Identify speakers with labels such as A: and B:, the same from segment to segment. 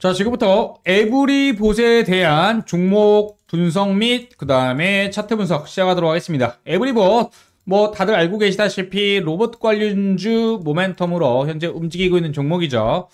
A: 자, 지금부터 에브리봇에 대한 종목 분석 및 그 다음에 차트 분석 시작하도록 하겠습니다. 에브리봇 뭐 다들 알고 계시다시피 로봇 관련주 모멘텀으로 현재 움직이고 있는 종목이죠.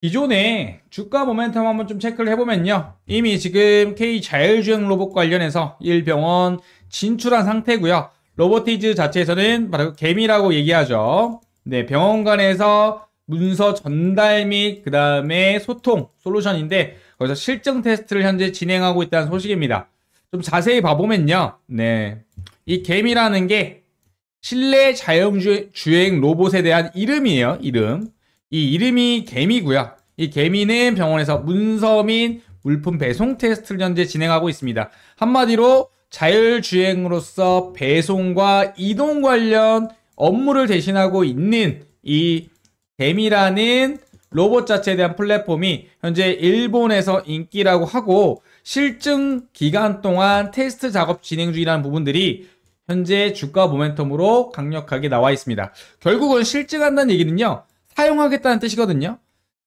A: 기존에 주가 모멘텀 한번 좀 체크를 해보면요. 이미 지금 K 자율주행 로봇 관련해서 1병원 진출한 상태고요. 로보티즈 자체에서는 바로 개미라고 얘기하죠. 네, 병원 간에서 문서 전달 및 그 다음에 소통 솔루션인데 거기서 실증 테스트를 현재 진행하고 있다는 소식입니다. 좀 자세히 봐보면요. 네. 이 개미라는 게 실내 자율주행 로봇에 대한 이름이에요. 이름. 이 이름이 개미고요. 이 개미는 병원에서 문서 및 물품 배송 테스트를 현재 진행하고 있습니다. 한마디로 자율주행으로서 배송과 이동 관련 업무를 대신하고 있는 이 댐이라는 로봇 자체에 대한 플랫폼이 현재 일본에서 인기라고 하고 실증 기간 동안 테스트 작업 진행 중이라는 부분들이 현재 주가 모멘텀으로 강력하게 나와 있습니다. 결국은 실증한다는 얘기는요. 사용하겠다는 뜻이거든요.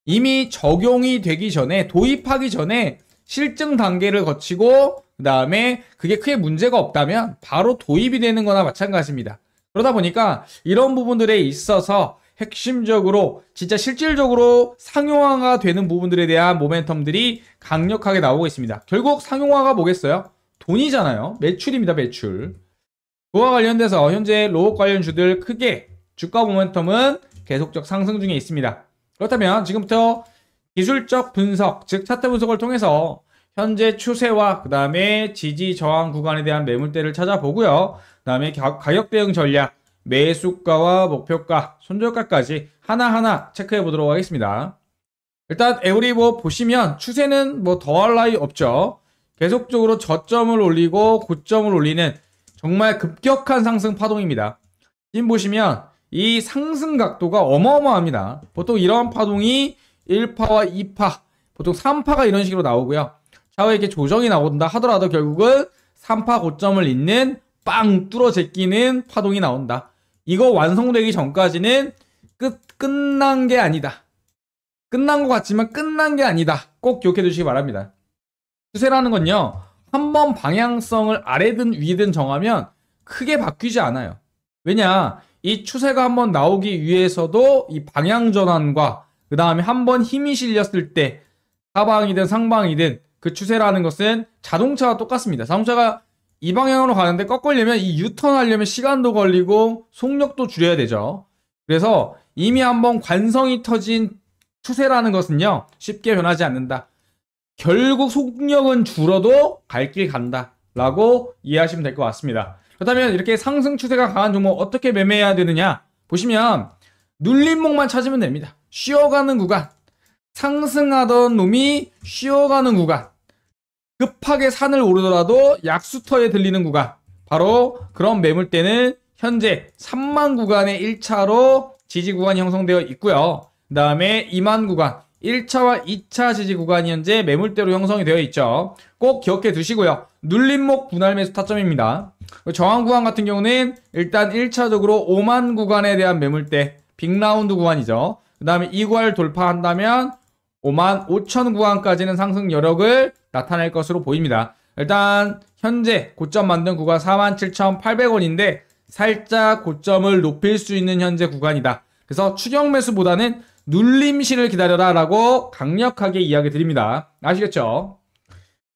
A: 이미 적용이 되기 전에 도입하기 전에 실증 단계를 거치고 그 다음에 그게 크게 문제가 없다면 바로 도입이 되는 거나 마찬가지입니다. 그러다 보니까 이런 부분들에 있어서 핵심적으로 진짜 실질적으로 상용화가 되는 부분들에 대한 모멘텀들이 강력하게 나오고 있습니다. 결국 상용화가 뭐겠어요? 돈이잖아요. 매출입니다, 매출. 그와 관련돼서 현재 로봇 관련 주들 크게 주가 모멘텀은 계속적 상승 중에 있습니다. 그렇다면 지금부터 기술적 분석, 즉 차트 분석을 통해서 현재 추세와 그 다음에 지지 저항 구간에 대한 매물대를 찾아보고요. 그 다음에 가격 대응 전략, 매수가와 목표가, 손절가까지 하나하나 체크해 보도록 하겠습니다. 일단 에브리보 보시면 추세는 뭐 더할 나위 없죠. 계속적으로 저점을 올리고 고점을 올리는 정말 급격한 상승 파동입니다. 지금 보시면 이 상승 각도가 어마어마합니다. 보통 이런 파동이 1파와 2파, 보통 3파가 이런 식으로 나오고요. 차후에 이렇게 조정이 나온다 하더라도 결국은 3파 고점을 잇는 빵 뚫어 제끼는 파동이 나온다. 이거 완성되기 전까지는 끝, 끝난 게 아니다. 끝난 것 같지만 끝난 게 아니다. 꼭 기억해 두시기 바랍니다. 추세라는 건요, 한 번 방향성을 아래든 위든 정하면 크게 바뀌지 않아요. 왜냐, 이 추세가 한번 나오기 위해서도 이 방향 전환과 그 다음에 한 번 힘이 실렸을 때 하방이든 상방이든 그 추세라는 것은 자동차와 똑같습니다. 자동차가 이 방향으로 가는데 꺾으려면 이 유턴 하려면 시간도 걸리고 속력도 줄여야 되죠. 그래서 이미 한번 관성이 터진 추세라는 것은요, 쉽게 변하지 않는다. 결국 속력은 줄어도 갈 길 간다. 라고 이해하시면 될 것 같습니다. 그렇다면 이렇게 상승 추세가 강한 종목 어떻게 매매해야 되느냐? 보시면 눌림목만 찾으면 됩니다. 쉬어가는 구간. 상승하던 놈이 쉬어가는 구간. 급하게 산을 오르더라도 약수터에 들리는 구간. 바로 그런 매물대는 현재 3만 구간의 1차로 지지 구간이 형성되어 있고요. 그 다음에 2만 구간, 1차와 2차 지지 구간이 현재 매물대로 형성이 되어 있죠. 꼭 기억해 두시고요. 눌림목 분할 매수 타점입니다. 저항 구간 같은 경우는 일단 1차적으로 5만 구간에 대한 매물대, big round 구간이죠. 그 다음에 이 구간을 돌파한다면 5만 5천 구간까지는 상승 여력을 나타낼 것으로 보입니다. 일단 현재 고점 만든 구간 47,800원인데 살짝 고점을 높일 수 있는 현재 구간이다. 그래서 추경 매수보다는 눌림실을 기다려라 라고 강력하게 이야기 드립니다. 아시겠죠?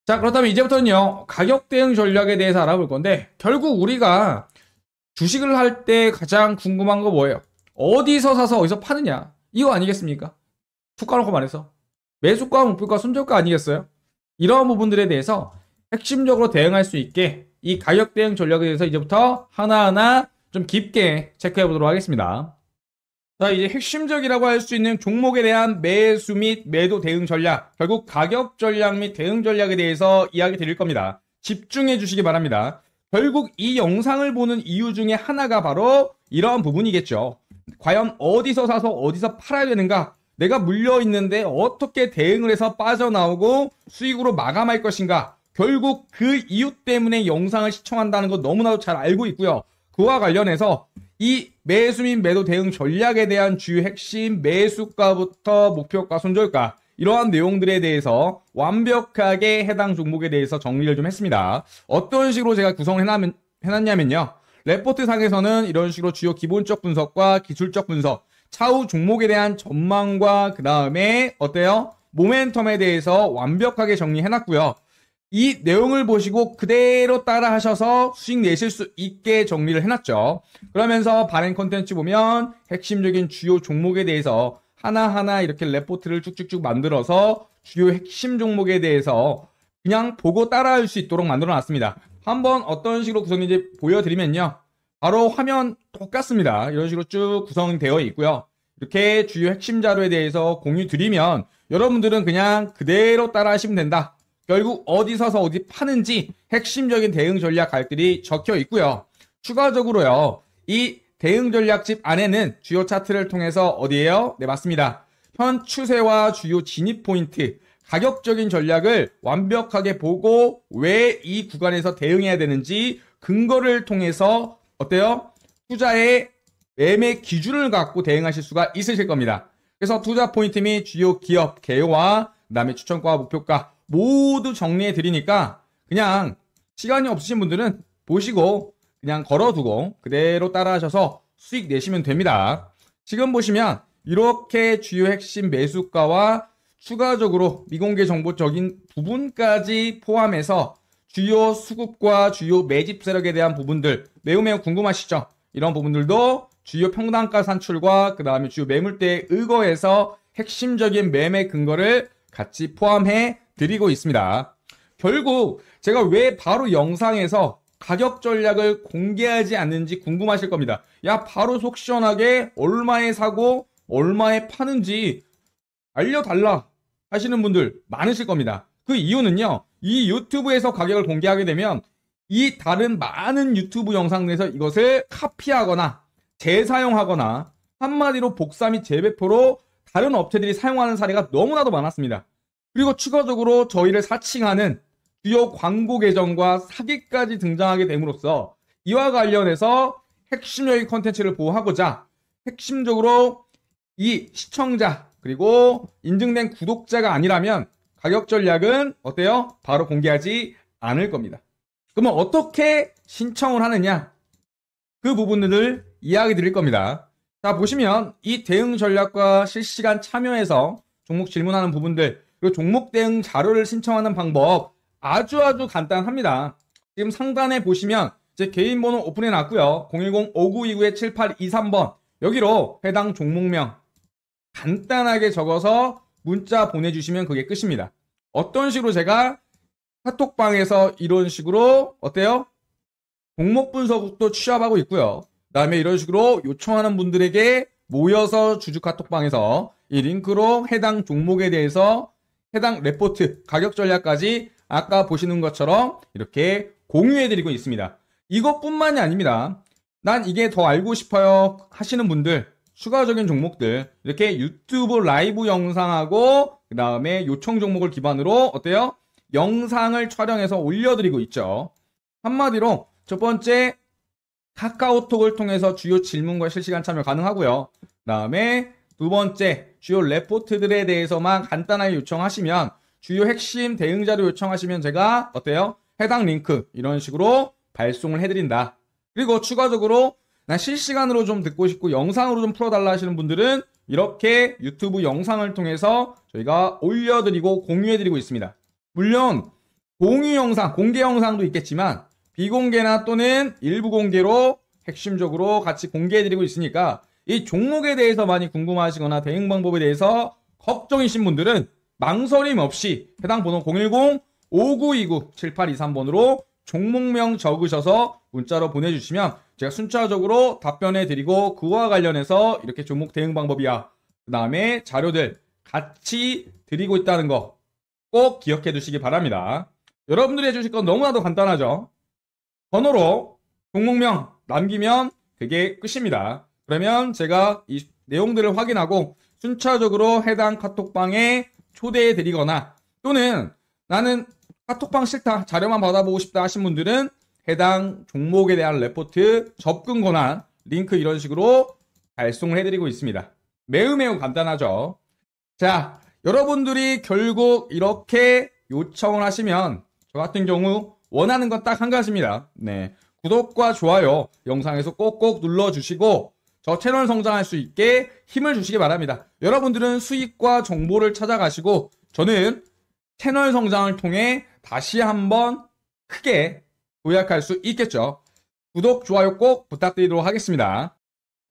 A: 자 그렇다면 이제부터는요 가격 대응 전략에 대해서 알아볼 건데 결국 우리가 주식을 할 때 가장 궁금한 거 뭐예요? 어디서 사서 어디서 파느냐 이거 아니겠습니까? 툭 까놓고 말해서 매수가 목표가 손절가 아니겠어요? 이러한 부분들에 대해서 핵심적으로 대응할 수 있게 이 가격 대응 전략에 대해서 이제부터 하나하나 좀 깊게 체크해 보도록 하겠습니다. 자, 이제 핵심적이라고 할 수 있는 종목에 대한 매수 및 매도 대응 전략, 결국 가격 전략 및 대응 전략에 대해서 이야기 드릴 겁니다. 집중해 주시기 바랍니다. 결국 이 영상을 보는 이유 중에 하나가 바로 이러한 부분이겠죠. 과연 어디서 사서 어디서 팔아야 되는가? 내가 물려 있는데 어떻게 대응을 해서 빠져나오고 수익으로 마감할 것인가? 결국 그 이유 때문에 영상을 시청한다는 거 너무나도 잘 알고 있고요. 그와 관련해서 이 매수 및 매도 대응 전략에 대한 주요 핵심 매수가부터 목표가, 손절가 이러한 내용들에 대해서 완벽하게 해당 종목에 대해서 정리를 좀 했습니다. 어떤 식으로 제가 구성을 해놨, 해놨냐면요. 레포트 상에서는 이런 식으로 주요 기본적 분석과 기술적 분석, 차후 종목에 대한 전망과 그 다음에 어때요? 모멘텀에 대해서 완벽하게 정리해놨고요. 이 내용을 보시고 그대로 따라 하셔서 수익 내실 수 있게 정리를 해놨죠. 그러면서 발행 컨텐츠 보면 핵심적인 주요 종목에 대해서 하나하나 이렇게 레포트를 쭉쭉쭉 만들어서 주요 핵심 종목에 대해서 그냥 보고 따라할 수 있도록 만들어 놨습니다. 한번 어떤 식으로 구성인지 보여드리면요. 바로 화면 똑같습니다. 이런 식으로 쭉 구성되어 있고요. 이렇게 주요 핵심 자료에 대해서 공유 드리면 여러분들은 그냥 그대로 따라 하시면 된다. 결국 어디 서서 어디 파는지 핵심적인 대응 전략 갈들이 적혀 있고요. 추가적으로요. 이 대응 전략집 안에는 주요 차트를 통해서 어디에요? 네, 맞습니다. 현 추세와 주요 진입 포인트, 가격적인 전략을 완벽하게 보고 왜 이 구간에서 대응해야 되는지 근거를 통해서 어때요? 투자의 매매 기준을 갖고 대응하실 수가 있으실 겁니다. 그래서 투자 포인트 및 주요 기업 개요와 그다음에 추천과 목표가 모두 정리해 드리니까 그냥 시간이 없으신 분들은 보시고 그냥 걸어두고 그대로 따라하셔서 수익 내시면 됩니다. 지금 보시면 이렇게 주요 핵심 매수가와 추가적으로 미공개 정보적인 부분까지 포함해서 주요 수급과 주요 매집 세력에 대한 부분들 매우 매우 궁금하시죠? 이런 부분들도 주요 평단가 산출과 그 다음에 주요 매물대에 의거해서 핵심적인 매매 근거를 같이 포함해 드리고 있습니다. 결국 제가 왜 바로 영상에서 가격 전략을 공개하지 않는지 궁금하실 겁니다. 야, 바로 속 시원하게 얼마에 사고 얼마에 파는지 알려달라 하시는 분들 많으실 겁니다. 그 이유는요, 이 유튜브에서 가격을 공개하게 되면 이 다른 많은 유튜브 영상에서 이것을 카피하거나 재사용하거나 한마디로 복사 및 재배포로 다른 업체들이 사용하는 사례가 너무나도 많았습니다. 그리고 추가적으로 저희를 사칭하는 주요 광고 계정과 사기까지 등장하게 됨으로써 이와 관련해서 핵심적인 컨텐츠를 보호하고자 핵심적으로 이 시청자 그리고 인증된 구독자가 아니라면 가격 전략은 어때요? 바로 공개하지 않을 겁니다. 그러면 어떻게 신청을 하느냐? 그 부분들을 이야기 드릴 겁니다. 자, 보시면 이 대응 전략과 실시간 참여해서 종목 질문하는 부분들 그리고 종목 대응 자료를 신청하는 방법 아주 아주 간단합니다. 지금 상단에 보시면 제 개인 번호 오픈해 놨고요. 010-5929-7823번 여기로 해당 종목명 간단하게 적어서 문자 보내주시면 그게 끝입니다. 어떤 식으로 제가 카톡방에서 이런 식으로 어때요? 종목 분석도 취합하고 있고요. 그 다음에 이런 식으로 요청하는 분들에게 모여서 주주 카톡방에서 이 링크로 해당 종목에 대해서 해당 레포트, 가격 전략까지 아까 보시는 것처럼 이렇게 공유해드리고 있습니다. 이것뿐만이 아닙니다. 난 이게 더 알고 싶어요 하시는 분들 추가적인 종목들 이렇게 유튜브 라이브 영상하고 그 다음에 요청 종목을 기반으로 어때요? 영상을 촬영해서 올려드리고 있죠. 한마디로 첫 번째 카카오톡을 통해서 주요 질문과 실시간 참여 가능하고요. 그 다음에 두 번째, 주요 레포트들에 대해서만 간단하게 요청하시면 주요 핵심 대응 자료 요청하시면 제가 어때요? 해당 링크 이런 식으로 발송을 해드린다. 그리고 추가적으로 나 실시간으로 좀 듣고 싶고 영상으로 좀 풀어달라 하시는 분들은 이렇게 유튜브 영상을 통해서 저희가 올려드리고 공유해드리고 있습니다. 물론 공유 영상, 공개 영상도 있겠지만 비공개나 또는 일부 공개로 핵심적으로 같이 공개해드리고 있으니까 이 종목에 대해서 많이 궁금하시거나 대응 방법에 대해서 걱정이신 분들은 망설임 없이 해당 번호 010-5929-7823번으로 종목명 적으셔서 문자로 보내주시면 제가 순차적으로 답변해 드리고 그와 관련해서 이렇게 종목 대응 방법이야. 그 다음에 자료들 같이 드리고 있다는 거 꼭 기억해 두시기 바랍니다. 여러분들이 해주실 건 너무나도 간단하죠. 번호로 종목명 남기면 그게 끝입니다. 그러면 제가 이 내용들을 확인하고 순차적으로 해당 카톡방에 초대해 드리거나 또는 나는 카톡방 싫다 자료만 받아보고 싶다 하신 분들은 해당 종목에 대한 레포트 접근 권한 링크 이런 식으로 발송을 해드리고 있습니다. 매우 매우 간단하죠. 자 여러분들이 결국 이렇게 요청을 하시면 저 같은 경우 원하는 건 딱 한 가지입니다. 네. 구독과 좋아요 영상에서 꼭꼭 눌러주시고 저 채널 성장할 수 있게 힘을 주시기 바랍니다. 여러분들은 수익과 정보를 찾아가시고 저는 채널 성장을 통해 다시 한번 크게 도약할 수 있겠죠. 구독, 좋아요 꼭 부탁드리도록 하겠습니다.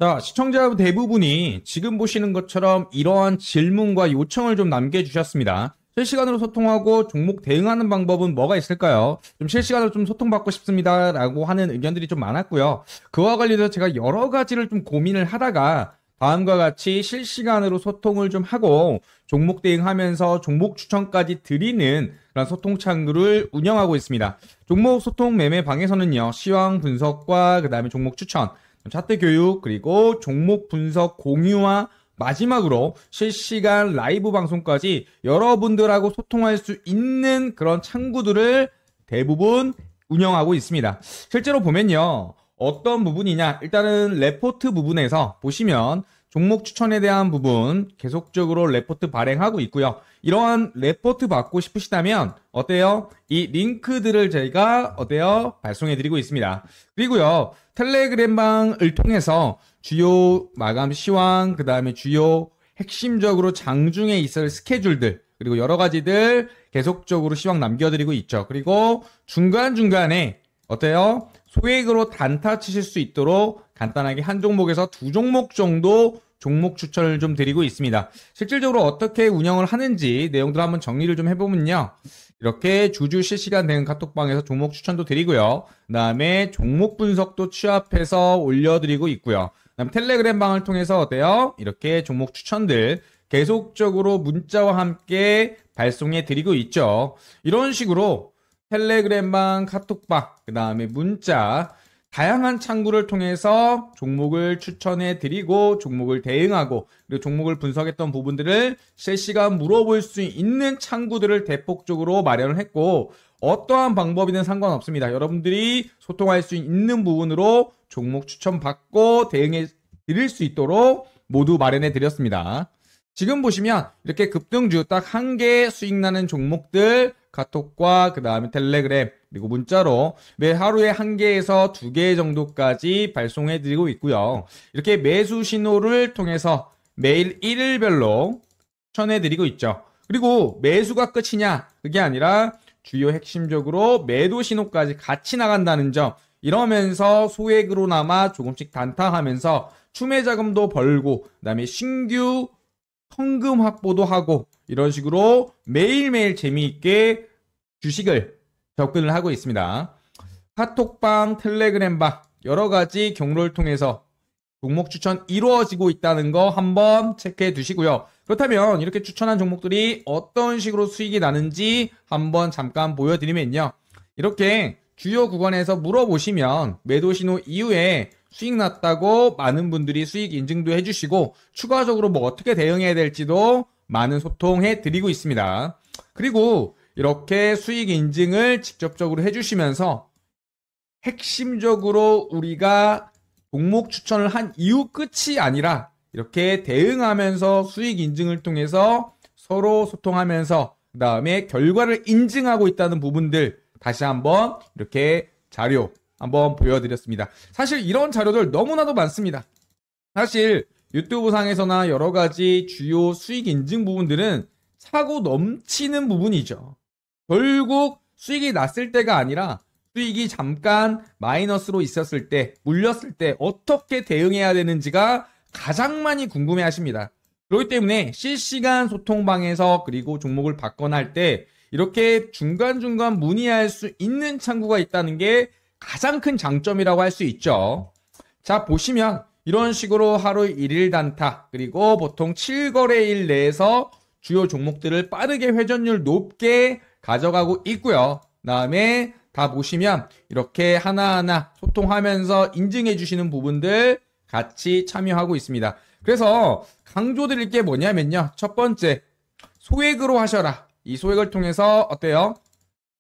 A: 자, 시청자 대부분이 지금 보시는 것처럼 이러한 질문과 요청을 좀 남겨주셨습니다. 실시간으로 소통하고 종목 대응하는 방법은 뭐가 있을까요? 좀 실시간으로 좀 소통받고 싶습니다. 라고 하는 의견들이 좀 많았고요. 그와 관련해서 제가 여러 가지를 좀 고민을 하다가 다음과 같이 실시간으로 소통을 좀 하고 종목 대응하면서 종목 추천까지 드리는 그런 소통 창구를 운영하고 있습니다. 종목 소통 매매 방에서는요, 시황 분석과 그 다음에 종목 추천, 차트 교육, 그리고 종목 분석 공유와 마지막으로 실시간 라이브 방송까지 여러분들하고 소통할 수 있는 그런 창구들을 대부분 운영하고 있습니다. 실제로 보면요. 어떤 부분이냐? 일단은 레포트 부분에서 보시면 종목 추천에 대한 부분 계속적으로 레포트 발행하고 있고요. 이러한 레포트 받고 싶으시다면 어때요? 이 링크들을 저희가 어때요? 발송해 드리고 있습니다. 그리고요. 텔레그램방을 통해서 주요 마감 시황, 그 다음에 주요 핵심적으로 장중에 있을 스케줄들, 그리고 여러 가지들 계속적으로 시황 남겨드리고 있죠. 그리고 중간중간에 어때요? 소액으로 단타 치실 수 있도록 간단하게 한 종목에서 두 종목 정도 종목 추천을 좀 드리고 있습니다. 실질적으로 어떻게 운영을 하는지 내용들 한번 정리를 좀 해보면요. 이렇게 주주 실시간 대응 카톡방에서 종목 추천도 드리고요. 그 다음에 종목 분석도 취합해서 올려드리고 있고요. 그다음 텔레그램 방을 통해서 어때요? 이렇게 종목 추천들 계속적으로 문자와 함께 발송해 드리고 있죠. 이런 식으로 텔레그램방, 카톡방, 그 다음에 문자, 다양한 창구를 통해서 종목을 추천해 드리고 종목을 대응하고 그리고 종목을 분석했던 부분들을 실시간 물어볼 수 있는 창구들을 대폭적으로 마련을 했고 어떠한 방법이든 상관없습니다. 여러분들이 소통할 수 있는 부분으로 종목 추천 받고 대응해 드릴 수 있도록 모두 마련해 드렸습니다. 지금 보시면 이렇게 급등주 딱 한 개 수익 나는 종목들 카톡과 그 다음에 텔레그램 그리고 문자로 매 하루에 한 개에서 두 개 정도까지 발송해 드리고 있고요. 이렇게 매수 신호를 통해서 매일 1일별로 추천해 드리고 있죠. 그리고 매수가 끝이냐? 그게 아니라 주요 핵심적으로 매도 신호까지 같이 나간다는 점 이러면서 소액으로나마 조금씩 단타하면서 추매 자금도 벌고 그다음에 신규 현금 확보도 하고 이런 식으로 매일매일 재미있게 주식을 접근을 하고 있습니다. 카톡방, 텔레그램방 여러 가지 경로를 통해서 종목 추천 이루어지고 있다는 거 한번 체크해 두시고요. 그렇다면 이렇게 추천한 종목들이 어떤 식으로 수익이 나는지 한번 잠깐 보여드리면요. 이렇게 주요 구간에서 물어보시면 매도 신호 이후에 수익 났다고 많은 분들이 수익 인증도 해주시고 추가적으로 뭐 어떻게 대응해야 될지도 많은 소통해 드리고 있습니다. 그리고 이렇게 수익 인증을 직접적으로 해주시면서 핵심적으로 우리가 종목 추천을 한 이후 끝이 아니라 이렇게 대응하면서 수익 인증을 통해서 서로 소통하면서 그 다음에 결과를 인증하고 있다는 부분들 다시 한번 이렇게 자료 한번 보여드렸습니다. 사실 이런 자료들 너무나도 많습니다. 사실 유튜브 상에서나 여러 가지 주요 수익 인증 부분들은 차고 넘치는 부분이죠. 결국 수익이 났을 때가 아니라 수익이 잠깐 마이너스로 있었을 때, 물렸을 때 어떻게 대응해야 되는지가 가장 많이 궁금해 하십니다. 그렇기 때문에 실시간 소통방에서 그리고 종목을 받거나 할 때 이렇게 중간중간 문의할 수 있는 창구가 있다는 게 가장 큰 장점이라고 할 수 있죠. 자, 보시면 이런 식으로 하루 1일 단타 그리고 보통 7거래일 내에서 주요 종목들을 빠르게 회전율 높게 가져가고 있고요. 다음에 다 보시면 이렇게 하나하나 소통하면서 인증해 주시는 부분들 같이 참여하고 있습니다. 그래서 강조드릴 게 뭐냐면요. 첫 번째, 소액으로 하셔라. 이 소액을 통해서 어때요?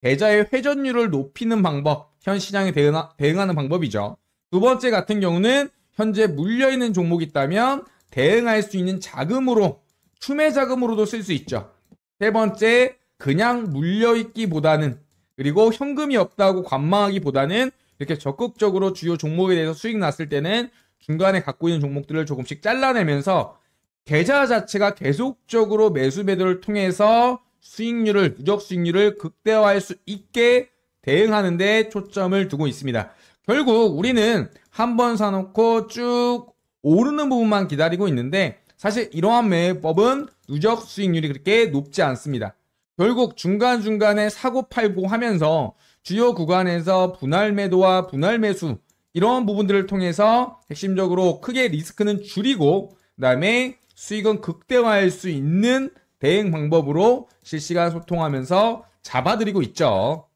A: 계좌의 회전율을 높이는 방법, 현 시장에 대응하, 대응하는 방법이죠. 두 번째 같은 경우는 현재 물려있는 종목이 있다면 대응할 수 있는 자금으로 추매 자금으로도 쓸 수 있죠. 세 번째, 그냥 물려있기보다는 그리고 현금이 없다고 관망하기보다는 이렇게 적극적으로 주요 종목에 대해서 수익 났을 때는 중간에 갖고 있는 종목들을 조금씩 잘라내면서 계좌 자체가 계속적으로 매수 매도를 통해서 수익률을 누적 수익률을 극대화할 수 있게 대응하는데 초점을 두고 있습니다. 결국 우리는 한 번 사놓고 쭉 오르는 부분만 기다리고 있는데 사실 이러한 매매법은 누적 수익률이 그렇게 높지 않습니다. 결국 중간중간에 사고 팔고 하면서 주요 구간에서 분할 매도와 분할 매수 이런 부분들을 통해서 핵심적으로 크게 리스크는 줄이고 그다음에 수익은 극대화할 수 있는 대응 방법으로 실시간 소통하면서 잡아드리고 있죠.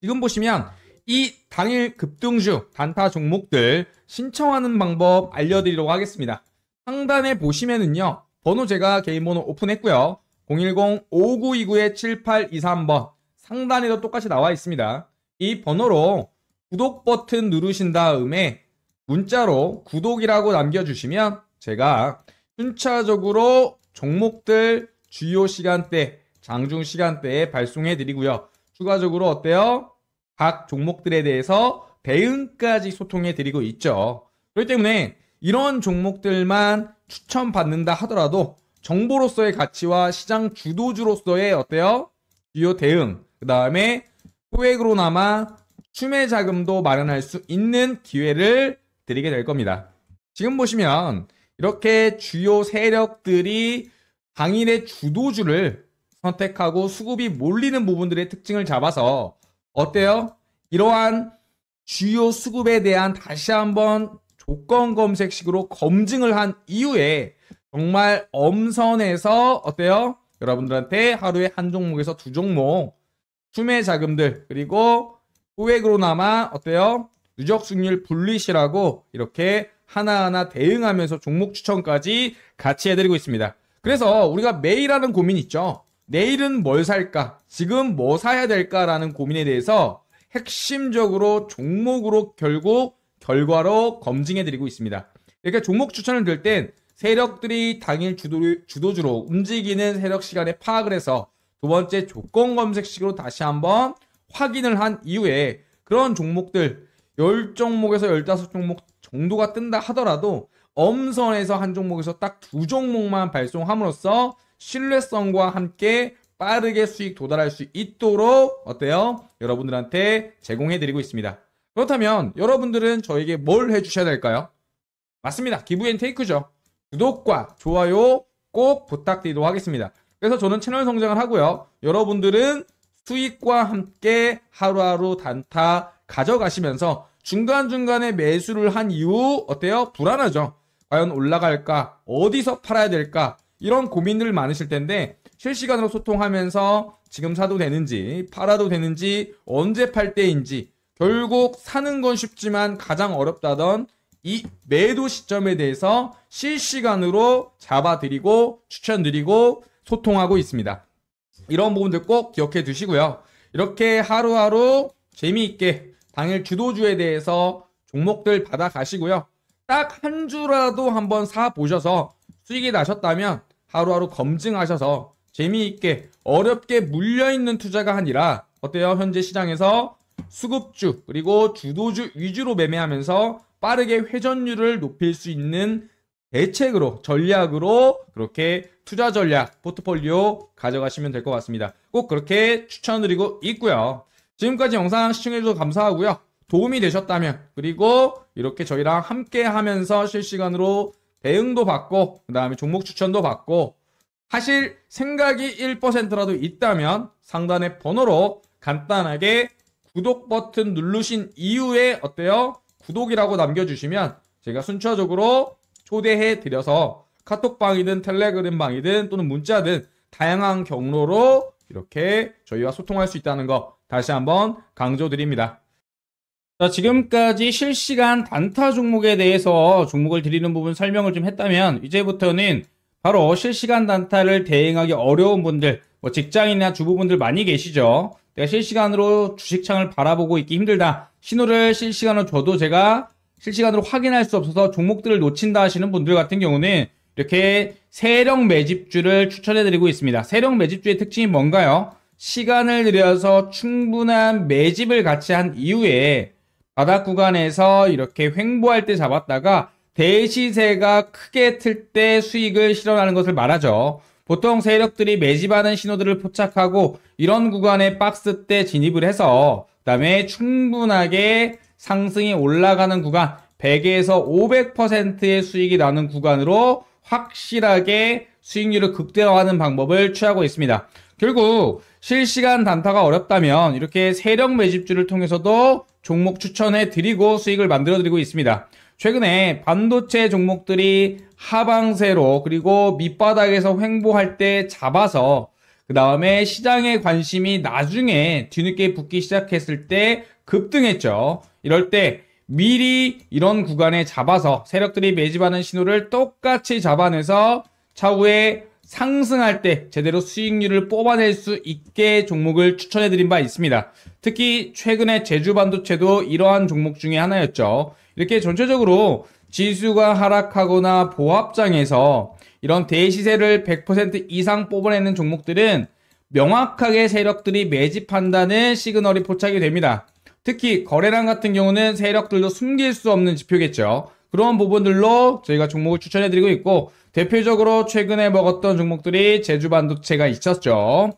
A: 지금 보시면 이 당일 급등주 단타 종목들 신청하는 방법 알려드리도록 하겠습니다. 상단에 보시면은요. 번호 제가 개인 번호 오픈했고요. 010-5929-7823번 상단에도 똑같이 나와 있습니다. 이 번호로 구독 버튼 누르신 다음에 문자로 구독이라고 남겨주시면 제가 순차적으로 종목들 주요 시간대, 장중 시간대에 발송해 드리고요. 추가적으로 어때요? 각 종목들에 대해서 대응까지 소통해 드리고 있죠. 그렇기 때문에 이런 종목들만 추천받는다 하더라도 정보로서의 가치와 시장 주도주로서의 어때요? 주요 대응, 그 다음에 소액으로나마 추매 자금도 마련할 수 있는 기회를 드리게 될 겁니다. 지금 보시면 이렇게 주요 세력들이 당일의 주도주를 선택하고 수급이 몰리는 부분들의 특징을 잡아서 어때요? 이러한 주요 수급에 대한 다시 한번 조건 검색식으로 검증을 한 이후에 정말 엄선해서 어때요? 여러분들한테 하루에 한 종목에서 두 종목 추매 자금들 그리고 소액으로나마 어때요? 누적 수익률 분리시라고 이렇게 하나하나 대응하면서 종목 추천까지 같이 해드리고 있습니다. 그래서 우리가 매일 하는 고민 있죠. 내일은 뭘 살까? 지금 뭐 사야 될까라는 고민에 대해서 핵심적으로 종목으로 결국 결과로 검증해 드리고 있습니다. 이렇게 종목 추천을 들 땐 세력들이 당일 주도, 주도 주로 움직이는 세력 시간에 파악을 해서 두 번째 조건 검색식으로 다시 한번 확인을 한 이후에 그런 종목들 10종목에서 15종목 정도가 뜬다 하더라도 엄선해서 한 종목에서 딱 두 종목만 발송함으로써 신뢰성과 함께 빠르게 수익 도달할 수 있도록 어때요? 여러분들한테 제공해 드리고 있습니다. 그렇다면 여러분들은 저에게 뭘 해주셔야 될까요? 맞습니다. give and take죠. 구독과 좋아요 꼭 부탁드리도록 하겠습니다. 그래서 저는 채널 성장을 하고요. 여러분들은 수익과 함께 하루하루 단타 가져가시면서 중간중간에 매수를 한 이후 어때요? 불안하죠? 과연 올라갈까? 어디서 팔아야 될까? 이런 고민들 많으실 텐데 실시간으로 소통하면서 지금 사도 되는지 팔아도 되는지 언제 팔 때인지 결국 사는 건 쉽지만 가장 어렵다던 이 매도 시점에 대해서 실시간으로 잡아드리고 추천드리고 소통하고 있습니다. 이런 부분들 꼭 기억해 두시고요. 이렇게 하루하루 재미있게 당일 주도주에 대해서 종목들 받아 가시고요. 딱 한 주라도 한번 사 보셔서 수익이 나셨다면 하루하루 검증하셔서 재미있게 어렵게 물려있는 투자가 아니라 어때요? 현재 시장에서 수급주 그리고 주도주 위주로 매매하면서 빠르게 회전율을 높일 수 있는 대책으로 전략으로 그렇게 투자 전략 포트폴리오 가져가시면 될 것 같습니다. 꼭 그렇게 추천드리고 있고요. 지금까지 영상 시청해주셔서 감사하고요. 도움이 되셨다면 그리고 이렇게 저희랑 함께 하면서 실시간으로 대응도 받고 그 다음에 종목 추천도 받고 하실 생각이 1%라도 있다면 상단의 번호로 간단하게 구독 버튼 누르신 이후에 어때요? 구독이라고 남겨주시면 제가 순차적으로 초대해 드려서 카톡방이든 텔레그램방이든 또는 문자든 다양한 경로로 이렇게 저희와 소통할 수 있다는 거 다시 한번 강조드립니다. 자, 지금까지 실시간 단타 종목에 대해서 종목을 드리는 부분 설명을 좀 했다면 이제부터는 바로 실시간 단타를 대응하기 어려운 분들, 뭐 직장인이나 주부분들 많이 계시죠. 내가 실시간으로 주식창을 바라보고 있기 힘들다. 신호를 실시간으로 줘도 제가 실시간으로 확인할 수 없어서 종목들을 놓친다 하시는 분들 같은 경우는 이렇게 세력 매집주를 추천해드리고 있습니다. 세력 매집주의 특징이 뭔가요? 시간을 들여서 충분한 매집을 같이 한 이후에 바닥 구간에서 이렇게 횡보할 때 잡았다가 대시세가 크게 틀 때 수익을 실현하는 것을 말하죠. 보통 세력들이 매집하는 신호들을 포착하고 이런 구간에 박스 때 진입을 해서 그 다음에 충분하게 상승이 올라가는 구간 100에서 500%의 수익이 나는 구간으로 확실하게 수익률을 극대화하는 방법을 취하고 있습니다. 결국 실시간 단타가 어렵다면 이렇게 세력 매집주를 통해서도 종목 추천해 드리고 수익을 만들어 드리고 있습니다. 최근에 반도체 종목들이 하방세로 그리고 밑바닥에서 횡보할 때 잡아서 그 다음에 시장의 관심이 나중에 뒤늦게 붙기 시작했을 때 급등했죠. 이럴 때 미리 이런 구간에 잡아서 세력들이 매집하는 신호를 똑같이 잡아내서 차후에 상승할 때 제대로 수익률을 뽑아낼 수 있게 종목을 추천해 드린 바 있습니다. 특히 최근에 제주 반도체도 이러한 종목 중에 하나였죠. 이렇게 전체적으로 지수가 하락하거나 보합장에서 이런 대시세를 100% 이상 뽑아내는 종목들은 명확하게 세력들이 매집한다는 시그널이 포착이 됩니다. 특히 거래량 같은 경우는 세력들도 숨길 수 없는 지표겠죠. 그런 부분들로 저희가 종목을 추천해드리고 있고 대표적으로 최근에 먹었던 종목들이 제주 반도체가 있었죠.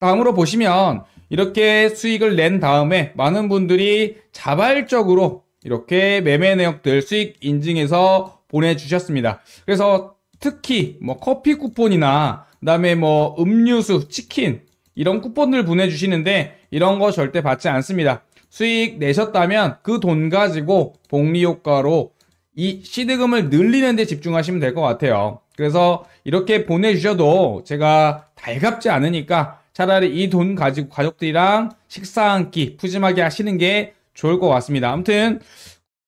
A: 다음으로 보시면 이렇게 수익을 낸 다음에 많은 분들이 자발적으로 이렇게 매매 내역들 수익 인증해서 보내주셨습니다. 그래서 특히 뭐 커피 쿠폰이나 그다음에 뭐 음료수, 치킨 이런 쿠폰들 보내주시는데 이런 거 절대 받지 않습니다. 수익 내셨다면 그 돈 가지고 복리 효과로 이 시드금을 늘리는 데 집중하시면 될 것 같아요. 그래서 이렇게 보내주셔도 제가 달갑지 않으니까 차라리 이 돈 가지고 가족들이랑 식사 한 끼 푸짐하게 하시는 게 좋을 것 같습니다. 아무튼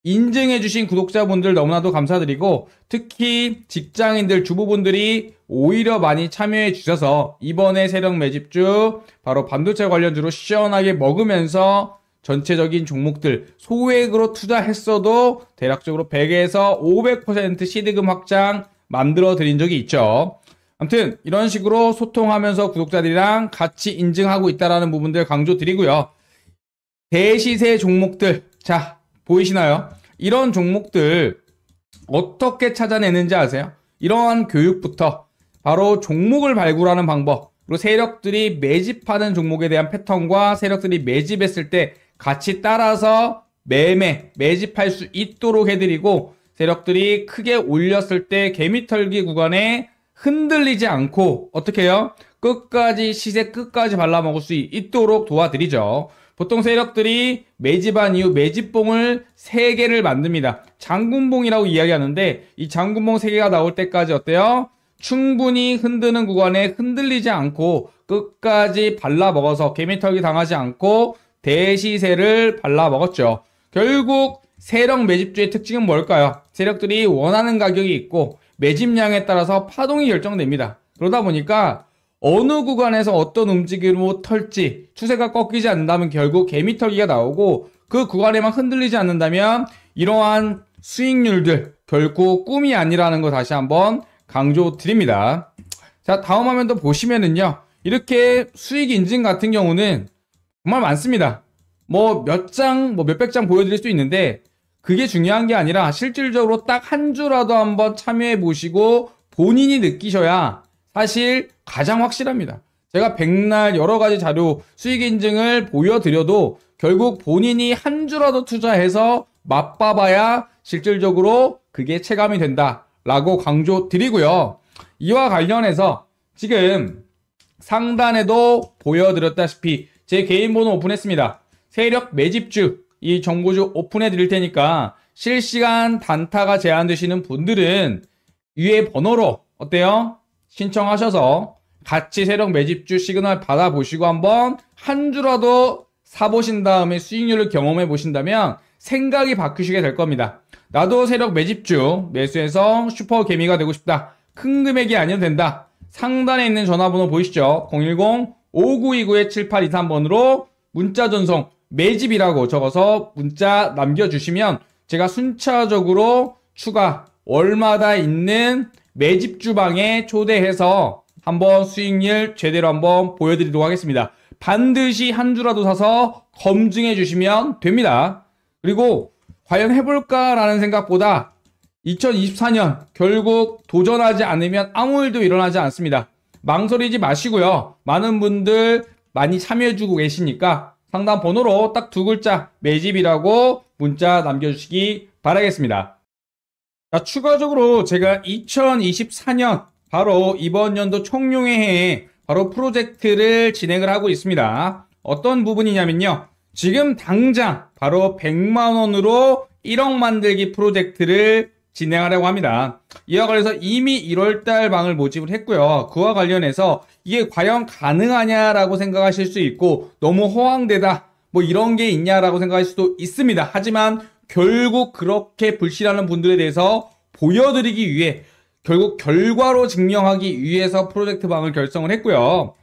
A: 인증해주신 구독자분들 너무나도 감사드리고 특히 직장인들 주부분들이 오히려 많이 참여해 주셔서 이번에 세력 매집주 바로 반도체 관련주로 시원하게 먹으면서 전체적인 종목들 소액으로 투자했어도 대략적으로 100에서 500% 시드금 확장 만들어 드린 적이 있죠. 아무튼 이런 식으로 소통하면서 구독자들이랑 같이 인증하고 있다라는 부분들 강조 드리고요. 대시세 종목들 자 보이시나요? 이런 종목들 어떻게 찾아내는지 아세요? 이러한 교육부터 바로 종목을 발굴하는 방법 그리고 세력들이 매집하는 종목에 대한 패턴과 세력들이 매집했을 때 같이 따라서 매매, 매집할 수 있도록 해드리고 세력들이 크게 올렸을 때 개미털기 구간에 흔들리지 않고 어떻게 해요? 끝까지 시세 끝까지 발라먹을 수 있도록 도와드리죠. 보통 세력들이 매집한 이후 매집봉을 3개를 만듭니다. 장군봉이라고 이야기하는데 이 장군봉 3개가 나올 때까지 어때요? 충분히 흔드는 구간에 흔들리지 않고 끝까지 발라먹어서 개미털기 당하지 않고 대시세를 발라먹었죠. 결국 세력 매집주의 특징은 뭘까요? 세력들이 원하는 가격이 있고 매집량에 따라서 파동이 결정됩니다. 그러다 보니까 어느 구간에서 어떤 움직임으로 털지 추세가 꺾이지 않는다면 결국 개미털기가 나오고 그 구간에만 흔들리지 않는다면 이러한 수익률들 결국 꿈이 아니라는 거 다시 한번 강조 드립니다. 자 다음 화면도 보시면은요 이렇게 수익 인증 같은 경우는 정말 많습니다. 뭐 몇 장, 뭐 몇백 장 보여드릴 수 있는데 그게 중요한 게 아니라 실질적으로 딱 한 주라도 한번 참여해 보시고 본인이 느끼셔야 사실 가장 확실합니다. 제가 백날 여러 가지 자료 수익 인증을 보여드려도 결국 본인이 한 주라도 투자해서 맛봐봐야 실질적으로 그게 체감이 된다라고 강조 드리고요. 이와 관련해서 지금 상단에도 보여드렸다시피 제 개인 번호 오픈했습니다. 세력 매집주 이 정보주 오픈해 드릴 테니까 실시간 단타가 제한되시는 분들은 위에 번호로 어때요? 신청하셔서 같이 세력 매집주 시그널 받아보시고 한번 한 주라도 사보신 다음에 수익률을 경험해 보신다면 생각이 바뀌시게 될 겁니다. 나도 세력 매집주 매수해서 슈퍼 개미가 되고 싶다. 큰 금액이 아니어도 된다. 상단에 있는 전화번호 보이시죠? 010-5929-7823번으로 문자 전송 매집이라고 적어서 문자 남겨주시면 제가 순차적으로 추가 월마다 있는 매집 주방에 초대해서 한번 수익률 제대로 한번 보여드리도록 하겠습니다. 반드시 한 주라도 사서 검증해 주시면 됩니다. 그리고 과연 해볼까라는 생각보다 2024년 결국 도전하지 않으면 아무 일도 일어나지 않습니다. 망설이지 마시고요. 많은 분들 많이 참여해주고 계시니까 상담 번호로 딱 두 글자 매집이라고 문자 남겨주시기 바라겠습니다. 자, 추가적으로 제가 2024년 바로 이번 연도 총룡회에 바로 프로젝트를 진행을 하고 있습니다. 어떤 부분이냐면요. 지금 당장 바로 100만 원으로 1억 만들기 프로젝트를 진행하려고 합니다. 이와 관련해서 이미 1월달 방을 모집을 했고요. 그와 관련해서 이게 과연 가능하냐라고 생각하실 수 있고 너무 허황되다 뭐 이런 게 있냐라고 생각할 수도 있습니다. 하지만 결국 그렇게 불신하는 분들에 대해서 보여드리기 위해 결국 결과로 증명하기 위해서 프로젝트 방을 결성을 했고요.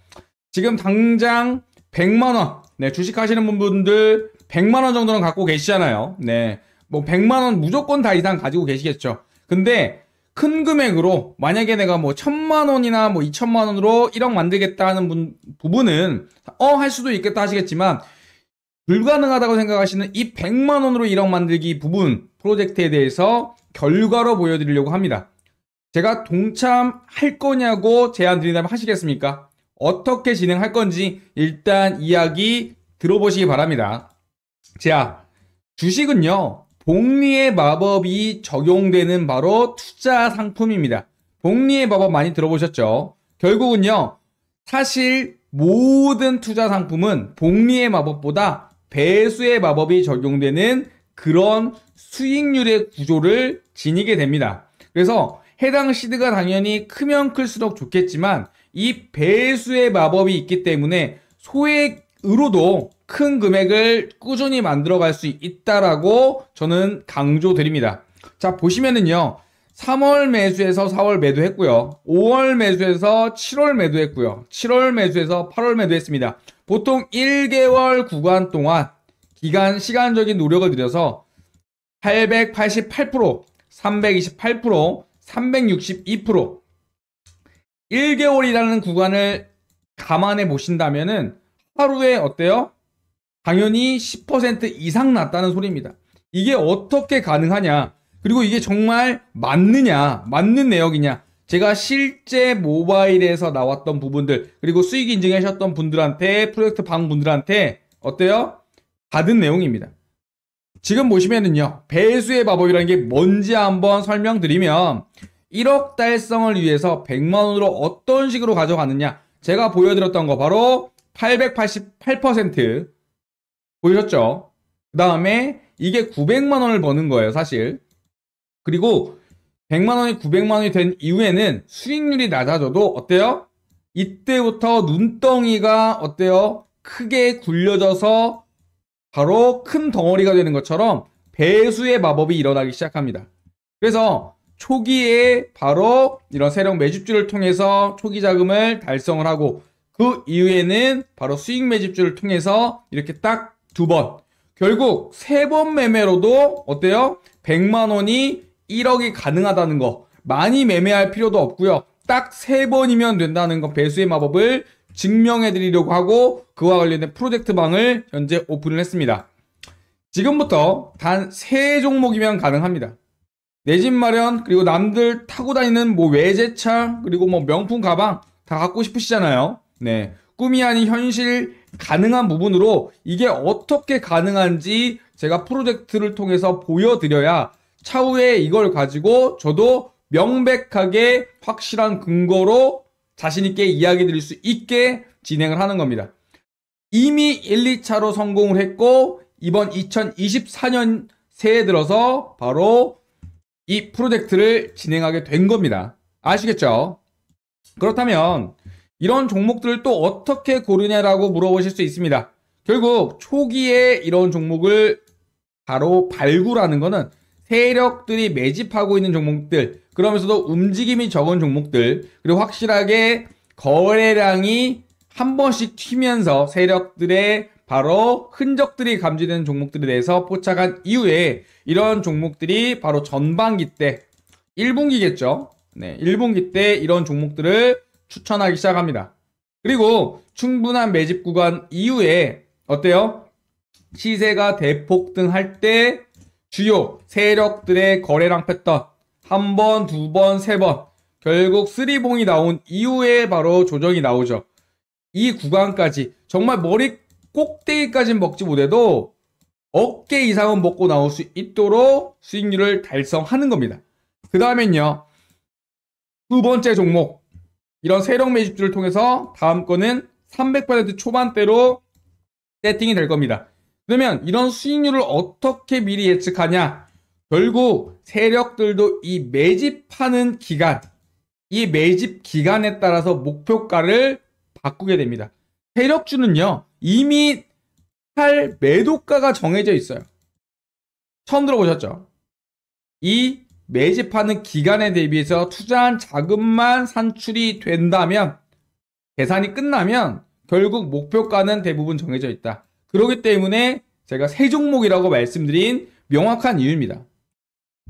A: 지금 당장 100만 원, 네, 주식 하시는 분들 100만 원 정도는 갖고 계시잖아요. 네. 뭐 100만 원 무조건 다 이상 가지고 계시겠죠. 근데 큰 금액으로 만약에 내가 뭐 1000만 원이나 뭐 2천만 원으로 1억 만들겠다 하는 분, 부분은 어 할 수도 있겠다 하시겠지만 불가능하다고 생각하시는 이 100만 원으로 1억 만들기 부분 프로젝트에 대해서 결과로 보여드리려고 합니다. 제가 동참할 거냐고 제안 드린다면 하시겠습니까? 어떻게 진행할 건지 일단 이야기 들어보시기 바랍니다. 자, 주식은요, 복리의 마법이 적용되는 바로 투자 상품입니다. 복리의 마법 많이 들어보셨죠? 결국은요, 사실 모든 투자 상품은 복리의 마법보다 배수의 마법이 적용되는 그런 수익률의 구조를 지니게 됩니다. 그래서 해당 시드가 당연히 크면 클수록 좋겠지만 이 배수의 마법이 있기 때문에 소액 으로도 큰 금액을 꾸준히 만들어갈 수 있다라고 저는 강조드립니다. 자 보시면은요. 3월 매수해서 4월 매도했고요. 5월 매수해서 7월 매도했고요. 7월 매수해서 8월 매도했습니다. 보통 1개월 구간 동안 기간 시간적인 노력을 들여서 888%, 328%, 362% 1개월이라는 구간을 감안해 보신다면은 하루에 어때요? 당연히 10% 이상 났다는 소리입니다. 이게 어떻게 가능하냐? 그리고 이게 정말 맞느냐? 맞는 내역이냐? 제가 실제 모바일에서 나왔던 부분들, 그리고 수익 인증하셨던 분들한테, 프로젝트 방 분들한테, 어때요? 받은 내용입니다. 지금 보시면은요, 배수의 마법이라는 게 뭔지 한번 설명드리면, 1억 달성을 위해서 100만 원으로 어떤 식으로 가져가느냐, 제가 보여드렸던 거 바로 888% 보이셨죠? 그 다음에 이게 900만 원을 버는 거예요, 사실. 그리고 100만 원이 900만 원이 된 이후에는 수익률이 낮아져도 어때요? 이때부터 눈덩이가 어때요? 크게 굴려져서 바로 큰 덩어리가 되는 것처럼 배수의 마법이 일어나기 시작합니다. 그래서 초기에 바로 이런 세력 매집주를 통해서 초기 자금을 달성을 하고 그 이후에는 바로 수익 매집주를 통해서 이렇게 딱 두 번. 결국 세 번 매매로도 어때요? 100만 원이 1억이 가능하다는 거. 많이 매매할 필요도 없고요. 딱 세 번이면 된다는 거 배수의 마법을 증명해 드리려고 하고 그와 관련된 프로젝트 방을 현재 오픈을 했습니다. 지금부터 단 세 종목이면 가능합니다. 내 집 마련 그리고 남들 타고 다니는 뭐 외제차 그리고 뭐 명품 가방 다 갖고 싶으시잖아요. 네. 꿈이 아닌 현실 가능한 부분으로 이게 어떻게 가능한지 제가 프로젝트를 통해서 보여드려야 차후에 이걸 가지고 저도 명백하게 확실한 근거로 자신있게 이야기 드릴 수 있게 진행을 하는 겁니다. 이미 1, 2차로 성공을 했고 이번 2024년 새해 들어서 바로 이 프로젝트를 진행하게 된 겁니다. 아시겠죠? 그렇다면 이런 종목들을 또 어떻게 고르냐라고 물어보실 수 있습니다. 결국 초기에 이런 종목을 바로 발굴하는 것은 세력들이 매집하고 있는 종목들, 그러면서도 움직임이 적은 종목들, 그리고 확실하게 거래량이 한 번씩 튀면서 세력들의 바로 흔적들이 감지되는 종목들에 대해서 포착한 이후에 이런 종목들이 바로 전반기 때 1분기겠죠. 네, 1분기 때 이런 종목들을 추천하기 시작합니다. 그리고 충분한 매집 구간 이후에 어때요? 시세가 대폭등할 때 주요 세력들의 거래량 패턴 한 번, 두 번, 세 번 결국 쓰리봉이 나온 이후에 바로 조정이 나오죠. 이 구간까지 정말 머리 꼭대기까지는 먹지 못해도 어깨 이상은 먹고 나올 수 있도록 수익률을 달성하는 겁니다. 그 다음엔요. 두 번째 종목 이런 세력 매집주를 통해서 다음 거는 300% 초반대로 세팅이 될 겁니다. 그러면 이런 수익률을 어떻게 미리 예측하냐? 결국 세력들도 이 매집하는 기간, 이 매집 기간에 따라서 목표가를 바꾸게 됩니다. 세력주는요, 이미 할 매도가가 정해져 있어요. 처음 들어보셨죠? 이 매집하는 기간에 대비해서 투자한 자금만 산출이 된다면 계산이 끝나면 결국 목표가는 대부분 정해져 있다. 그렇기 때문에 제가 세 종목이라고 말씀드린 명확한 이유입니다.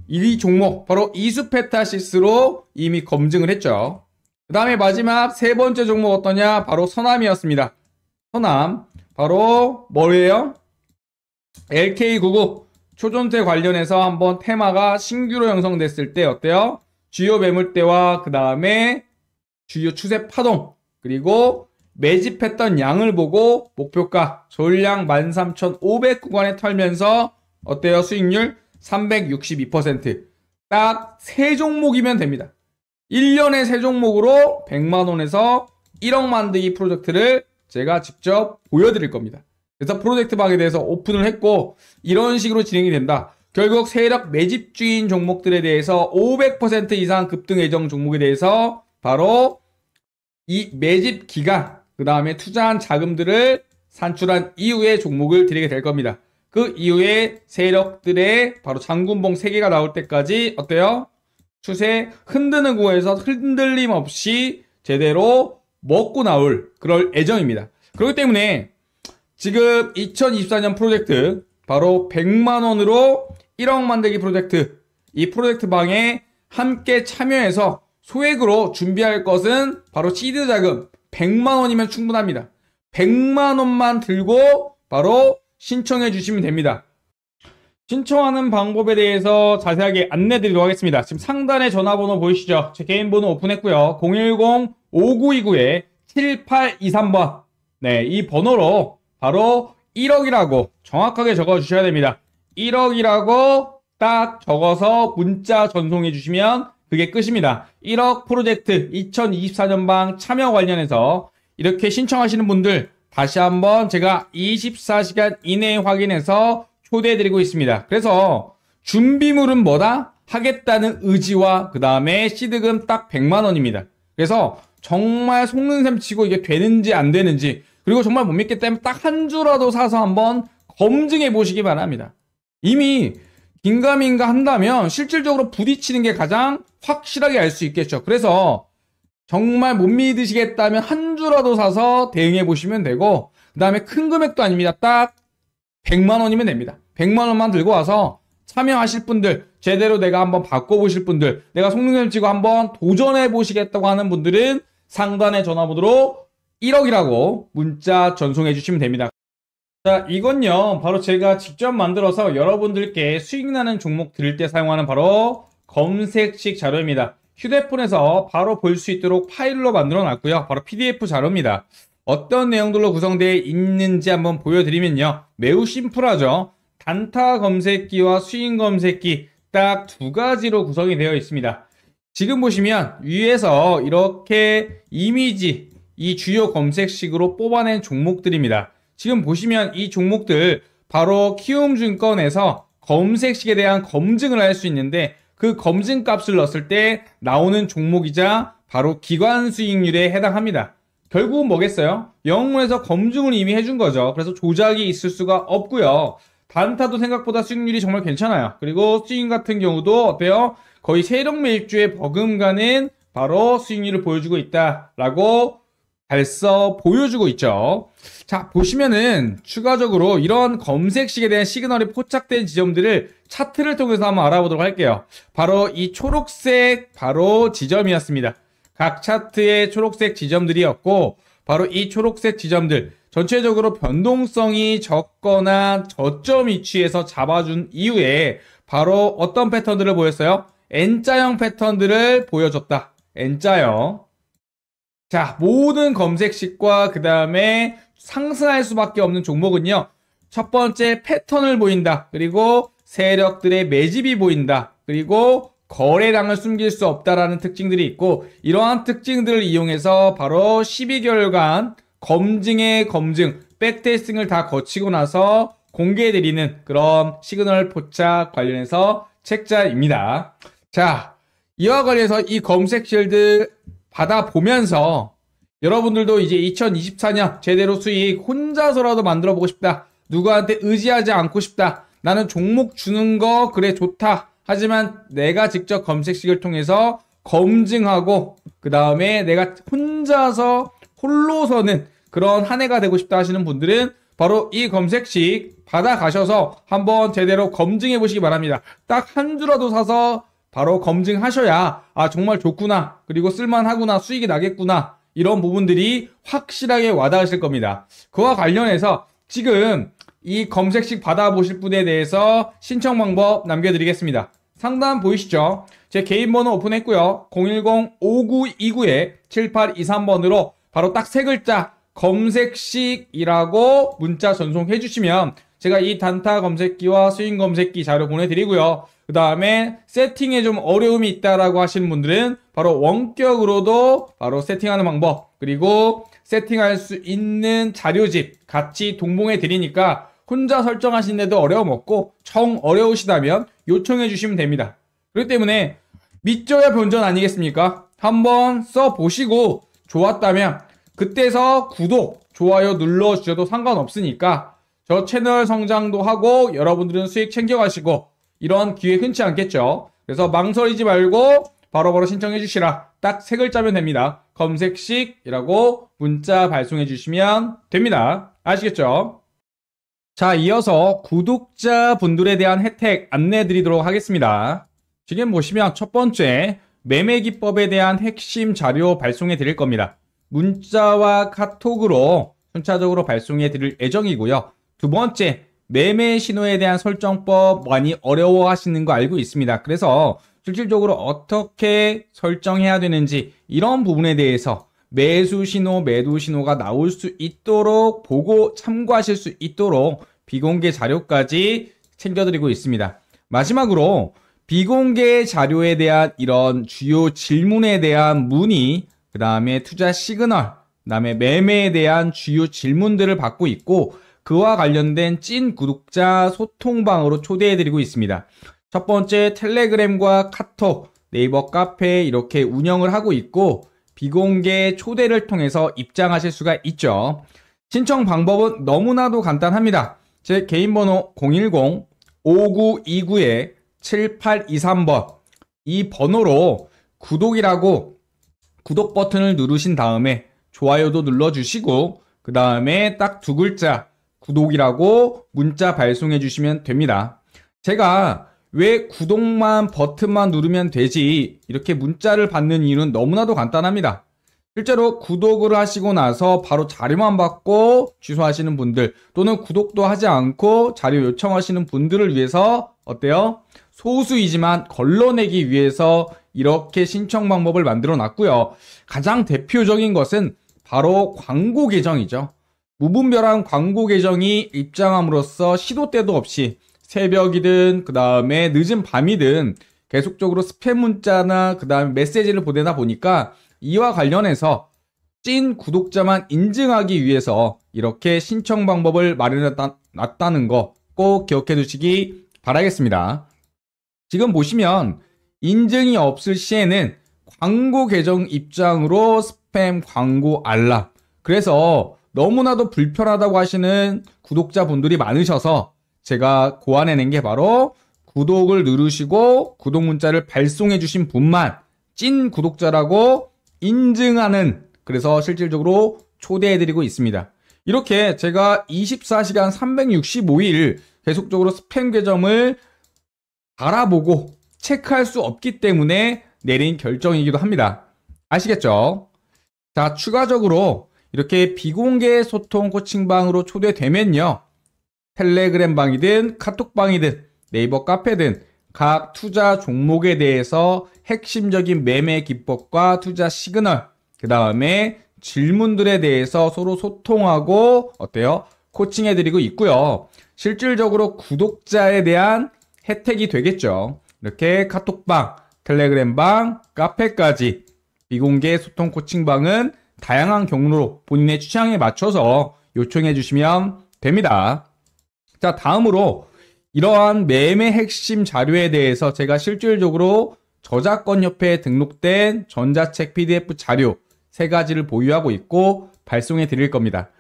A: 이 종목 바로 이수페타시스로 이미 검증을 했죠. 그 다음에 마지막 세 번째 종목 어떠냐? 바로 서남이었습니다. 서남 바로 뭐예요? LK99 초전태 관련해서 한번 테마가 신규로 형성됐을 때 어때요? 주요 매물대와 그 다음에 주요 추세 파동 그리고 매집했던 양을 보고 목표가 전량 13,500 구간에 털면서 어때요? 수익률 362%딱 세 종목이면 됩니다. 1년에 세 종목으로 100만 원에서 1억 만들기 프로젝트를 제가 직접 보여드릴 겁니다. 그래서 프로젝트 방에 대해서 오픈을 했고 이런 식으로 진행이 된다. 결국 세력 매집주인 종목들에 대해서 500% 이상 급등 예정 종목에 대해서 바로 이 매집 기간 그 다음에 투자한 자금들을 산출한 이후에 종목을 드리게 될 겁니다. 그 이후에 세력들의 바로 장군봉 3개가 나올 때까지 어때요? 추세 흔드는 구에서 흔들림 없이 제대로 먹고 나올 그럴 예정입니다. 그렇기 때문에 지금 2024년 프로젝트 바로 100만 원으로 1억 만들기 프로젝트 이 프로젝트 방에 함께 참여해서 소액으로 준비할 것은 바로 시드 자금 100만 원이면 충분합니다. 100만 원만 들고 바로 신청해 주시면 됩니다. 신청하는 방법에 대해서 자세하게 안내 드리도록 하겠습니다. 지금 상단에 전화번호 보이시죠? 제 개인 번호 오픈했고요. 010-5929-7823번. 네, 이 번호로 바로 1억이라고 정확하게 적어 주셔야 됩니다. 1억이라고 딱 적어서 문자 전송해 주시면 그게 끝입니다. 1억 프로젝트 2024년방 참여 관련해서 이렇게 신청하시는 분들 다시 한번 제가 24시간 이내에 확인해서 초대해 드리고 있습니다. 그래서 준비물은 뭐다? 하겠다는 의지와 그 다음에 시드금 딱 100만 원입니다. 그래서 정말 속는 셈 치고 이게 되는지 안 되는지 그리고 정말 못 믿기 때문에 딱 한 주라도 사서 한번 검증해 보시기 바랍니다. 이미 긴가민가 한다면 실질적으로 부딪히는 게 가장 확실하게 알 수 있겠죠. 그래서 정말 못 믿으시겠다면 한 주라도 사서 대응해 보시면 되고 그 다음에 큰 금액도 아닙니다. 딱 100만 원이면 됩니다. 100만 원만 들고 와서 참여하실 분들, 제대로 내가 한번 바꿔보실 분들, 내가 속능을 찍고 한번 도전해 보시겠다고 하는 분들은 상단에 전화번호로 1억이라고 문자 전송해 주시면 됩니다. 자, 이건요, 바로 제가 직접 만들어서 여러분들께 수익 나는 종목 들을 때 사용하는 바로 검색식 자료입니다. 휴대폰에서 바로 볼 수 있도록 파일로 만들어 놨고요. 바로 PDF 자료입니다. 어떤 내용들로 구성되어 있는지 한번 보여드리면요. 매우 심플하죠. 단타 검색기와 수익 검색기 딱 두 가지로 구성이 되어 있습니다. 지금 보시면 위에서 이렇게 이미지, 이 주요 검색식으로 뽑아낸 종목들입니다. 지금 보시면 이 종목들 바로 키움증권에서 검색식에 대한 검증을 할 수 있는데 그 검증 값을 넣었을 때 나오는 종목이자 바로 기관 수익률에 해당합니다. 결국은 뭐겠어요? 영문에서 검증을 이미 해준 거죠. 그래서 조작이 있을 수가 없고요. 단타도 생각보다 수익률이 정말 괜찮아요. 그리고 수익 같은 경우도 어때요? 거의 세력 매입주의 버금가는 바로 수익률을 보여주고 있다라고 벌써 보여주고 있죠. 자, 보시면은 추가적으로 이런 검색식에 대한 시그널이 포착된 지점들을 차트를 통해서 한번 알아보도록 할게요. 바로 이 초록색 바로 지점이었습니다. 각 차트의 초록색 지점들이었고 바로 이 초록색 지점들 전체적으로 변동성이 적거나 저점 위치에서 잡아준 이후에 바로 어떤 패턴들을 보였어요? N자형 패턴들을 보여줬다. N자형. 자, 모든 검색식과 그 다음에 상승할 수밖에 없는 종목은요. 첫 번째 패턴을 보인다. 그리고 세력들의 매집이 보인다. 그리고 거래량을 숨길 수 없다라는 특징들이 있고 이러한 특징들을 이용해서 바로 12개월간 검증의 검증, backtesting을 다 거치고 나서 공개해드리는 그런 시그널 포착 관련해서 책자입니다. 자, 이와 관련해서 이 검색 실드 받아보면서 여러분들도 이제 2024년 제대로 수익 혼자서라도 만들어 보고 싶다. 누구한테 의지하지 않고 싶다. 나는 종목 주는 거 그래 좋다. 하지만 내가 직접 검색식을 통해서 검증하고 그 다음에 내가 혼자서 홀로서는 그런 한 해가 되고 싶다 하시는 분들은 바로 이 검색식 받아가셔서 한번 제대로 검증해 보시기 바랍니다. 딱 한 주라도 사서 바로 검증하셔야 아 정말 좋구나 그리고 쓸만하구나 수익이 나겠구나 이런 부분들이 확실하게 와닿으실 겁니다. 그와 관련해서 지금 이 검색식 받아보실 분에 대해서 신청 방법 남겨드리겠습니다. 상단 보이시죠? 제 개인 번호 오픈했고요. 010-5929-7823번으로 바로 딱 세 글자 검색식이라고 문자 전송해 주시면 제가 이 단타 검색기와 스윙 검색기 자료 보내드리고요. 그 다음에 세팅에 좀 어려움이 있다라고 하시는 분들은 바로 원격으로도 바로 세팅하는 방법 그리고 세팅할 수 있는 자료집 같이 동봉해 드리니까 혼자 설정하시는데도 어려움 없고 정 어려우시다면 요청해 주시면 됩니다. 그렇기 때문에 믿져야 본전 아니겠습니까? 한번 써보시고 좋았다면 그때서 구독, 좋아요 눌러주셔도 상관없으니까 저 채널 성장도 하고 여러분들은 수익 챙겨가시고 이런 기회 흔치 않겠죠. 그래서 망설이지 말고 바로 바로 신청해 주시라. 딱 세 글자면 됩니다. 검색식이라고 문자 발송해 주시면 됩니다. 아시겠죠? 자, 이어서 구독자 분들에 대한 혜택 안내 드리도록 하겠습니다. 지금 보시면 첫 번째 매매 기법에 대한 핵심 자료 발송해 드릴 겁니다. 문자와 카톡으로 순차적으로 발송해 드릴 예정이고요. 두 번째 매매 신호에 대한 설정법 많이 어려워 하시는 거 알고 있습니다. 그래서 실질적으로 어떻게 설정해야 되는지 이런 부분에 대해서 매수 신호, 매도 신호가 나올 수 있도록 보고 참고하실 수 있도록 비공개 자료까지 챙겨드리고 있습니다. 마지막으로 비공개 자료에 대한 이런 주요 질문에 대한 문의, 그 다음에 투자 시그널, 그 다음에 매매에 대한 주요 질문들을 받고 있고 그와 관련된 찐 구독자 소통방으로 초대해드리고 있습니다. 첫 번째 텔레그램과 카톡, 네이버 카페 이렇게 운영을 하고 있고 비공개 초대를 통해서 입장하실 수가 있죠. 신청 방법은 너무나도 간단합니다. 제 개인 번호 010-5929-7823번 이 번호로 구독이라고 구독 버튼을 누르신 다음에 좋아요도 눌러주시고 그 다음에 딱 두 글자 구독이라고 문자 발송해 주시면 됩니다. 제가 왜 구독만 버튼만 누르면 되지 이렇게 문자를 받는 이유는 너무나도 간단합니다. 실제로 구독을 하시고 나서 바로 자료만 받고 취소하시는 분들 또는 구독도 하지 않고 자료 요청하시는 분들을 위해서 어때요? 소수이지만 걸러내기 위해서 이렇게 신청 방법을 만들어 놨고요. 가장 대표적인 것은 바로 광고 계정이죠. 무분별한 광고 계정이 입장함으로써 시도 때도 없이 새벽이든 그 다음에 늦은 밤이든 계속적으로 스팸 문자나 그 다음에 메시지를 보내다 보니까 이와 관련해서 찐 구독자만 인증하기 위해서 이렇게 신청 방법을 마련해 놨다는 거 꼭 기억해 두시기 바라겠습니다. 지금 보시면 인증이 없을 시에는 광고 계정 입장으로 스팸 광고 알람. 그래서 너무나도 불편하다고 하시는 구독자분들이 많으셔서 제가 고안해낸 게 바로 구독을 누르시고 구독 문자를 발송해 주신 분만 찐 구독자라고 인증하는 그래서 실질적으로 초대해 드리고 있습니다. 이렇게 제가 24시간 365일 계속적으로 스팸 계정을 알아보고 체크할 수 없기 때문에 내린 결정이기도 합니다. 아시겠죠? 자, 추가적으로 이렇게 비공개 소통 코칭방으로 초대되면요. 텔레그램 방이든 카톡방이든 네이버 카페든 각 투자 종목에 대해서 핵심적인 매매 기법과 투자 시그널, 그 다음에 질문들에 대해서 서로 소통하고 어때요? 코칭해드리고 있고요. 실질적으로 구독자에 대한 혜택이 되겠죠. 이렇게 카톡방, 텔레그램방, 카페까지 비공개 소통 코칭방은 다양한 경로로 본인의 취향에 맞춰서 요청해 주시면 됩니다. 자, 다음으로 이러한 매매 핵심 자료에 대해서 제가 실질적으로 저작권 협회에 등록된 전자책 PDF 자료 세 가지를 보유하고 있고 발송해 드릴 겁니다.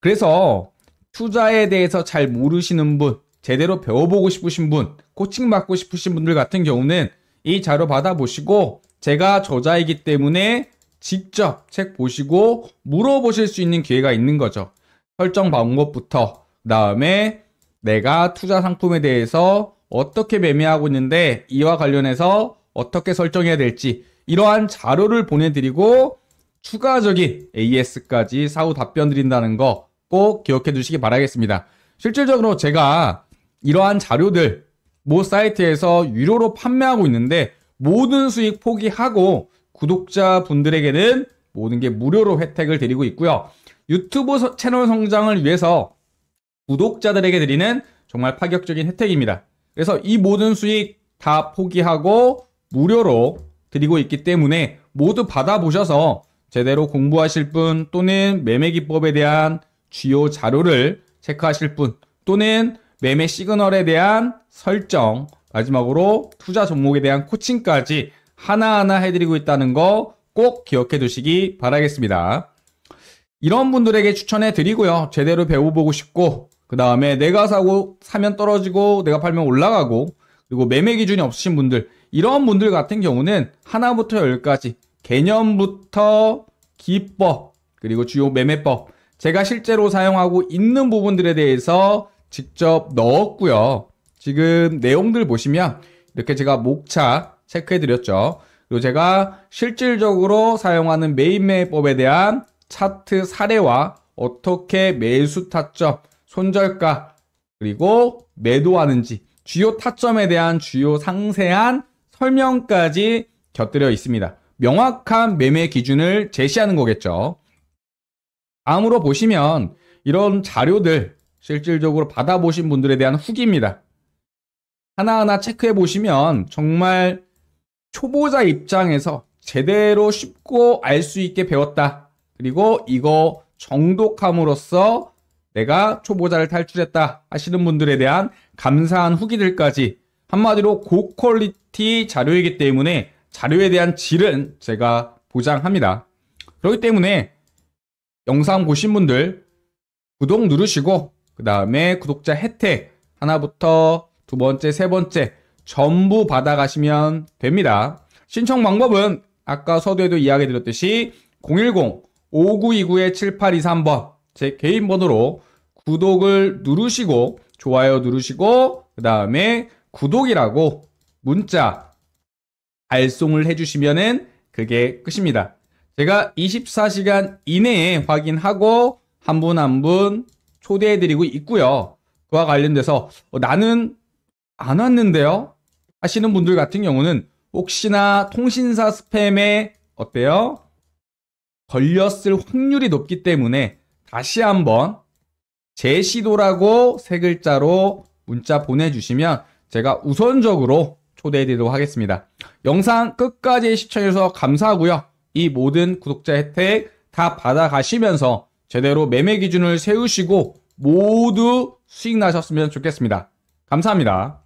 A: 그래서 투자에 대해서 잘 모르시는 분, 제대로 배워보고 싶으신 분, 코칭 받고 싶으신 분들 같은 경우는 이 자료 받아보시고 제가 저자이기 때문에 직접 책 보시고 물어보실 수 있는 기회가 있는 거죠. 설정 방법부터 그 다음에 내가 투자 상품에 대해서 어떻게 매매하고 있는데 이와 관련해서 어떻게 설정해야 될지 이러한 자료를 보내드리고 추가적인 AS까지 사후 답변 드린다는 거 꼭 기억해 두시기 바라겠습니다. 실질적으로 제가 이러한 자료들 모 사이트에서 유료로 판매하고 있는데 모든 수익 포기하고 구독자분들에게는 모든 게 무료로 혜택을 드리고 있고요. 유튜브 채널 성장을 위해서 구독자들에게 드리는 정말 파격적인 혜택입니다. 그래서 이 모든 수익 다 포기하고 무료로 드리고 있기 때문에 모두 받아보셔서 제대로 공부하실 분 또는 매매 기법에 대한 주요 자료를 체크하실 분 또는 매매 시그널에 대한 설정 마지막으로 투자 종목에 대한 코칭까지 하나하나 해드리고 있다는 거 꼭 기억해 두시기 바라겠습니다. 이런 분들에게 추천해 드리고요. 제대로 배워보고 싶고 그 다음에 내가 사고 사면 떨어지고 내가 팔면 올라가고 그리고 매매 기준이 없으신 분들 이런 분들 같은 경우는 하나부터 열까지 개념부터 기법 그리고 주요 매매법 제가 실제로 사용하고 있는 부분들에 대해서 직접 넣었고요. 지금 내용들 보시면 이렇게 제가 목차 체크해 드렸죠. 그리고 제가 실질적으로 사용하는 메인 매매법에 대한 차트 사례와 어떻게 매수 타점, 손절가, 그리고 매도하는지 주요 타점에 대한 주요 상세한 설명까지 곁들여 있습니다. 명확한 매매 기준을 제시하는 거겠죠. 다음으로 보시면 이런 자료들 실질적으로 받아보신 분들에 대한 후기입니다. 하나하나 체크해 보시면 정말 초보자 입장에서 제대로 쉽고 알 수 있게 배웠다. 그리고 이거 정독함으로써 내가 초보자를 탈출했다 하시는 분들에 대한 감사한 후기들까지 한마디로 고퀄리티 자료이기 때문에 자료에 대한 질은 제가 보장합니다. 그렇기 때문에 영상 보신 분들 구독 누르시고 그 다음에 구독자 혜택 하나부터 두 번째, 세 번째 전부 받아가시면 됩니다. 신청 방법은 아까 서두에도 이야기 드렸듯이 010-5929-7823번 제 개인 번호로 구독을 누르시고 좋아요 누르시고 그 다음에 구독이라고 문자 발송을 해주시면은 그게 끝입니다. 제가 24시간 이내에 확인하고 한 분 한 분 초대해드리고 있고요. 그와 관련돼서 어, 나는 안 왔는데요? 하시는 분들 같은 경우는 혹시나 통신사 스팸에 어때요? 걸렸을 확률이 높기 때문에 다시 한번 제 시도라고 세 글자로 문자 보내주시면 제가 우선적으로 초대해드리도록 하겠습니다. 영상 끝까지 시청해주셔서 감사하고요. 이 모든 구독자 혜택 다 받아가시면서 제대로 매매 기준을 세우시고 모두 수익 나셨으면 좋겠습니다. 감사합니다.